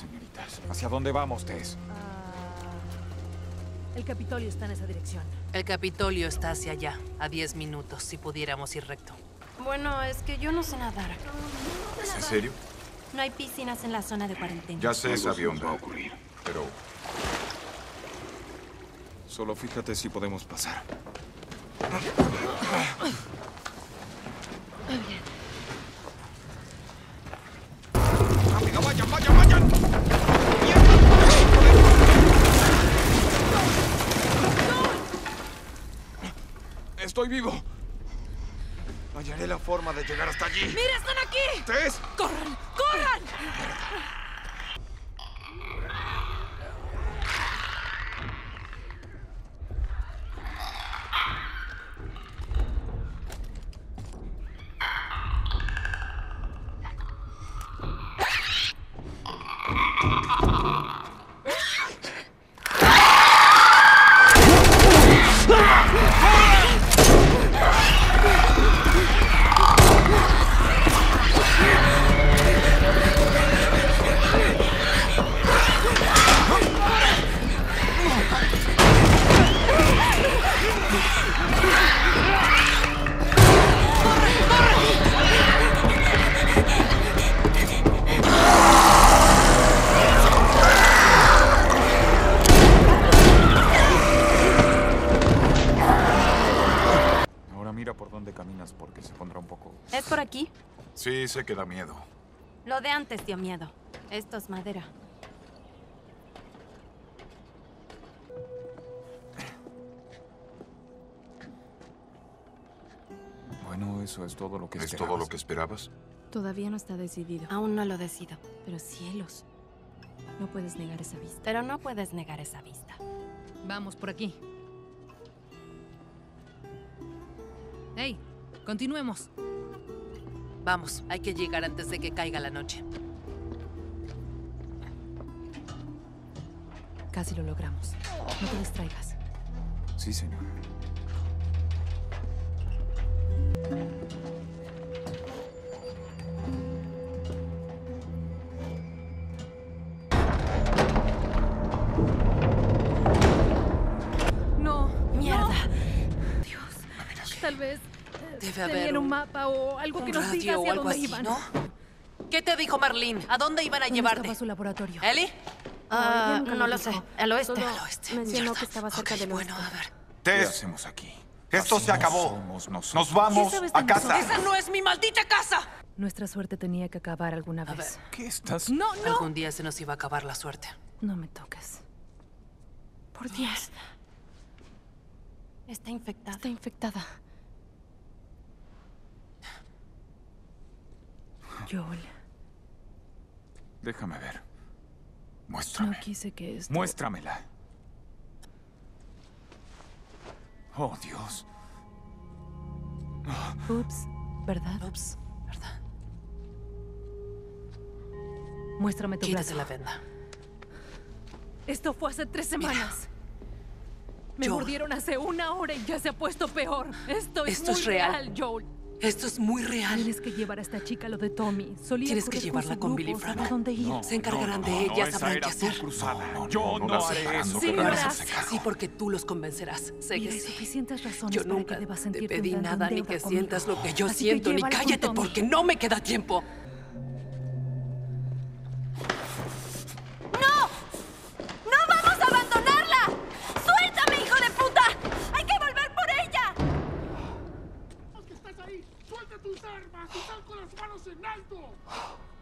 señoritas. ¿Hacia dónde vamos, Tess? Ah, el Capitolio está en esa dirección. El Capitolio está hacia allá, a 10 minutos, si pudiéramos ir recto. Bueno, es que yo no sé nadar. ¿Es en serio? No hay piscinas en la zona de cuarentena. Ya sé, Eso avión va a ocurrir. Pero Solo fíjate si podemos pasar. ¡Estoy vivo! Hallaré la forma de llegar hasta allí. ¡Mira, están aquí! ¡Tess! ¡Corran! ¡Corran! Caminas porque se pondrá un poco... ¿Es por aquí? sí sé que da miedo. Lo de antes dio miedo. Esto es madera. Bueno, eso es todo lo que ¿Es esperabas. todo lo que esperabas? Todavía no está decidido. Aún no lo decido. Pero cielos, no puedes negar esa vista. Pero no puedes negar esa vista. Vamos por aquí. ¡Hey! Continuemos. Vamos, hay que llegar antes de que caiga la noche. Casi lo logramos. No te distraigas. Sí, señor. No. ¡Mierda! no. Dios. Tal vez Debe haber tenían un un- mapa o algo que nos diga hacia algo dónde así, iban. ¿no? ¿Qué te dijo Marlene? ¿A dónde iban a ¿Dónde llevarte? su laboratorio? ¿Ellie? Ah, ella nunca no lo sé. Al oeste. Solo Al oeste. mencionó que estaba cerca Ok, del bueno, oeste. a ver. ¿Qué Tess, hacemos aquí? esto Así se no acabó. somos nosotros. Nos vamos ¿Qué sabes a de casa. nosotros? ¡Esa no es mi maldita casa! Nuestra suerte tenía que acabar alguna A ver. vez. ¿Qué estás...? No, no. Algún día se nos iba a acabar la suerte. No me toques. Por Dios, Está infectada. está infectada. Joel, Déjame ver. no Muéstrame. quise que esto... Muéstramela. Oh, Dios. Ups, ¿verdad? Ups, ¿verdad? Muéstrame tu Quítase brazo. la venda. Esto fue hace tres semanas. Me Joel. mordieron hace una hora y ya se ha puesto peor. Esto es Esto muy es real. Joel. Esto es muy real. Tienes que llevar a esta chica lo de Tommy. Solía Tienes que llevarla con grupo, Billy Frank. dónde ir. Se encargarán No, de no, ella, esa sabrán era qué hacer. cruzada. No, no, Yo no, no, no haré eso. no Sí. Sí, porque tú los convencerás. Sé que sí. suficientes razones Yo para nunca que debas te pedí nada ni que conmigo. sientas lo que yo Así que siento, ni llévala con cállate porque no me queda tiempo. Armas y con las manos en alto!